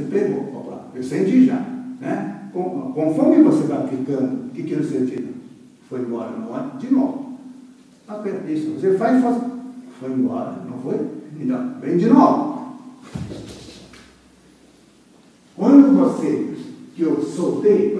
Você pegou, opa, eu senti já. Né? Conforme você vai aplicando, o que, que eu senti? Foi embora, não é? De novo. Ah, Isso, você faz e faz. Foi embora, não foi? Então, vem de novo. Quando você, que eu soltei,